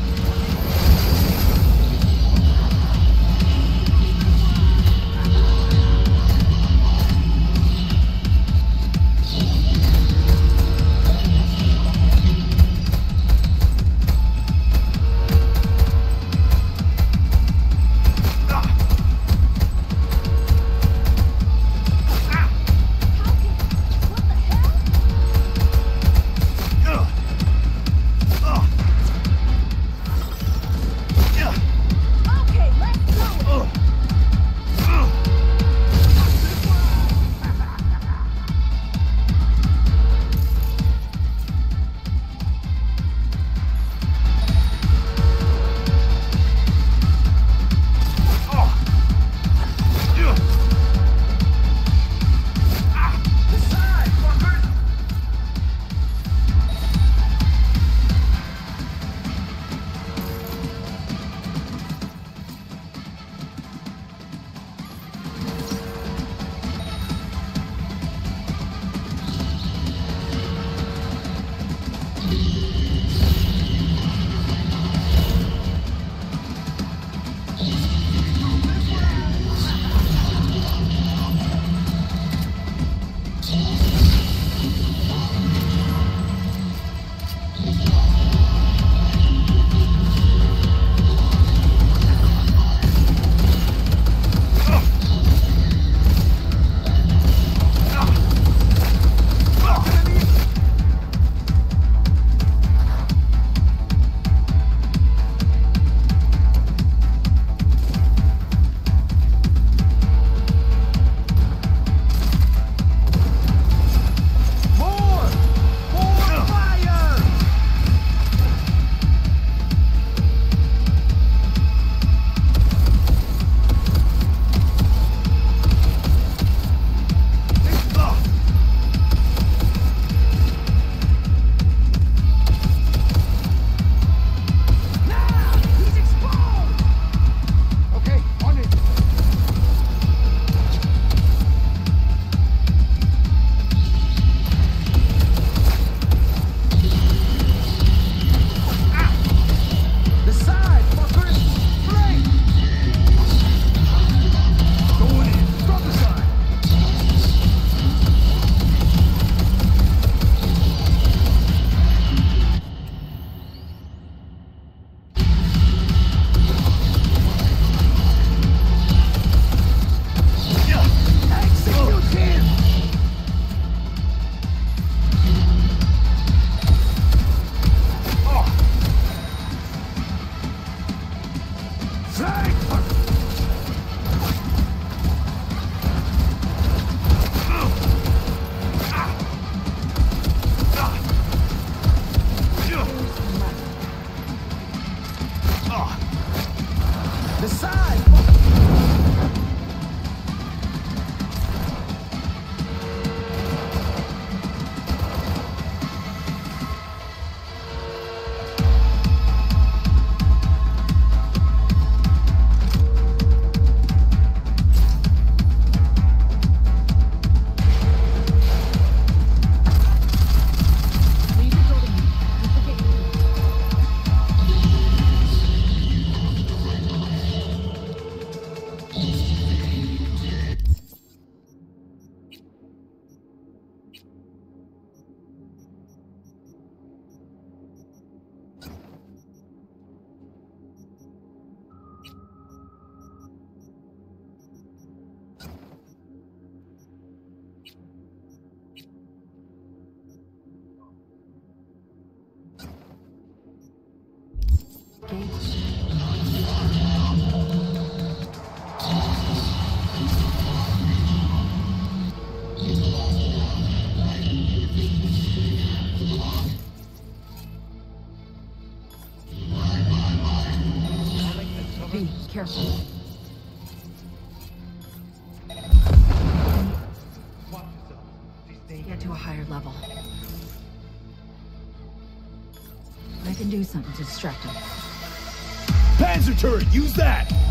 Panzer turret, use that!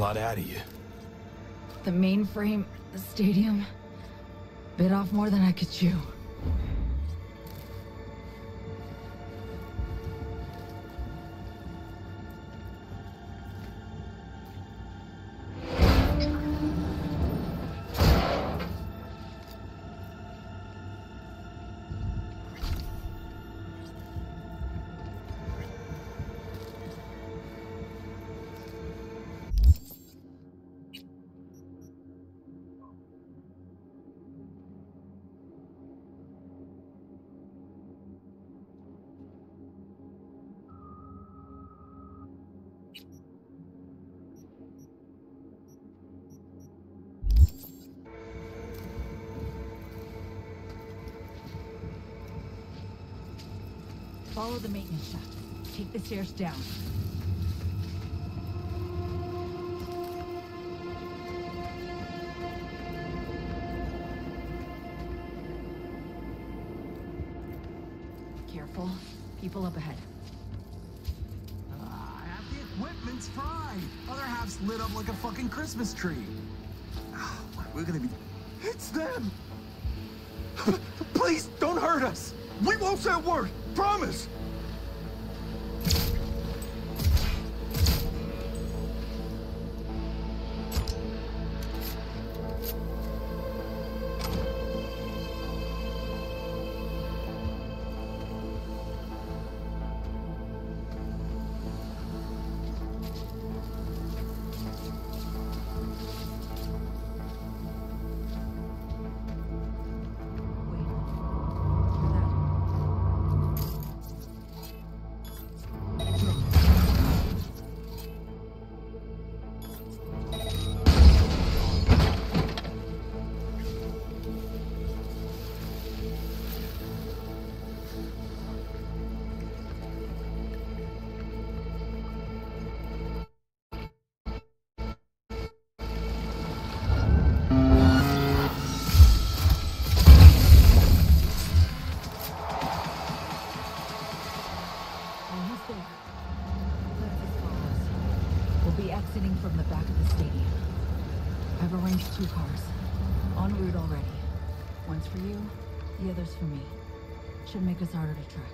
Lot out of you. The mainframe, the stadium, bit off more than I could chew. Down. Careful. People up ahead. Ah, half the equipment's fried. Other half's lit up like a fucking Christmas tree. Make us harder track.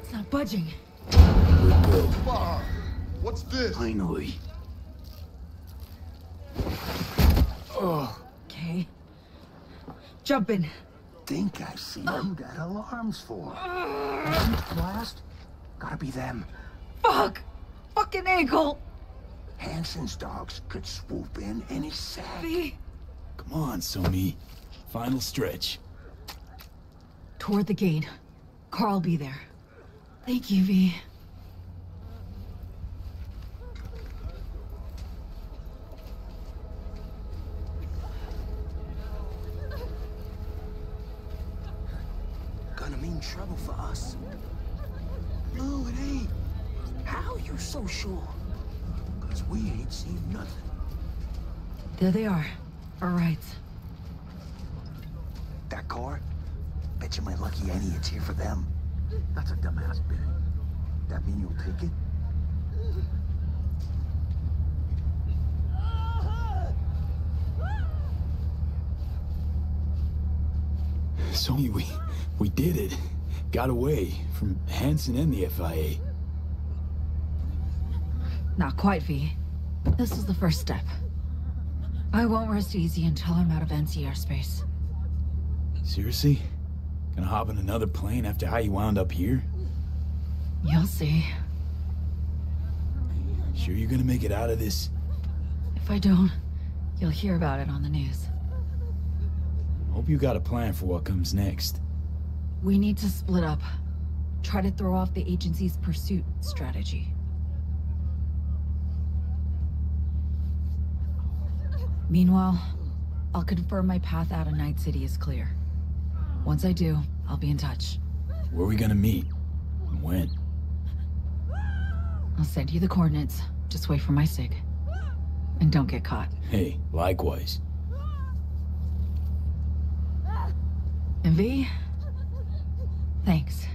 It's budging. Fuck! What's this? Finally. Okay. Jump in. Think I see seen who that alarm's for. Blast? Gotta be them. Fuck! Fucking ankle! Hansen's dogs could swoop in any sec. Come on, Somi. Final stretch. Toward the gate. Carl be there. Thank you, V. Gonna mean trouble for us. No, it ain't. How you so sure? Cause we ain't seen nothing. There they are. All right. That car? Bet you my lucky eddie it's here for them. That's a dumbass bit. That mean you'll take it? Somi, we, we did it. Got away from Hansen and the FIA. Not quite, V. This is the first step. I won't rest easy until I'm out of NC airspace. Seriously? Gonna hop in another plane after how you wound up here? You'll see. Sure you're gonna make it out of this? If I don't, you'll hear about it on the news. Hope you got a plan for what comes next. We need to split up. Try to throw off the agency's pursuit strategy. Meanwhile, I'll confirm my path out of Night City is clear. Once I do, I'll be in touch. Where are we gonna meet? And when? I'll send you the coordinates. Just wait for my sig. And don't get caught. Hey, likewise. And V? Thanks.